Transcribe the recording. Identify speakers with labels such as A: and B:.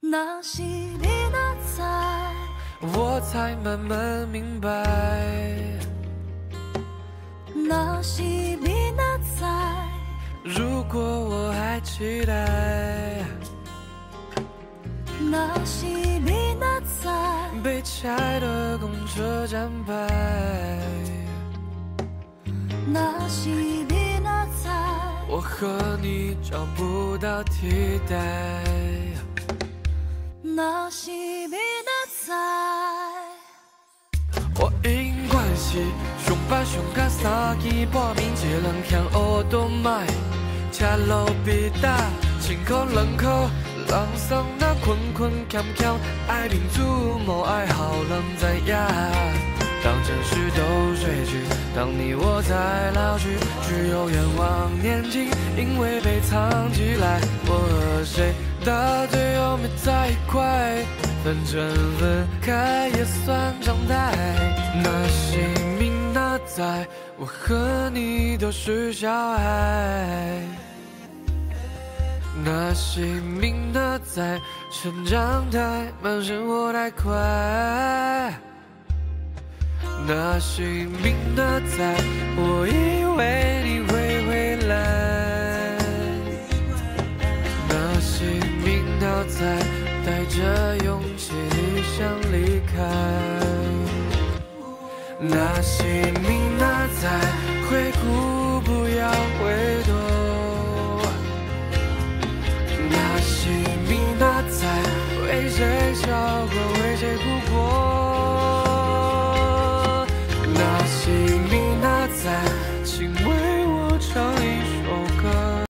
A: 那是你哪知？
B: 我才慢慢明白，
A: 那是你哪知？
B: 如果我还期待
A: 那是你哪知？
B: 被拆的公车站牌，
A: 那是你哪知？
B: 我和你找不到替代。
A: 那是你哪知？
B: 我因关系上班上到三更半暝，一个人嫌乌都歹，车路边搭，千块两块，人送那困困欠欠，爱面子无爱好人知影。当城市都睡去，当你我在老去，只有愿望年轻，因为被藏起来。我和谁到最后没在快？反正分开也算常态。那姓名哪在？我和你都是小孩。那姓名哪在？成长太慢，生活太快。那姓名哪在？我以为你会回来。那姓名哪在？带着勇气，你想离开。那姓名那在回顾，不要回头。那姓名那在为谁笑过，为谁哭过。那姓名那在，请问。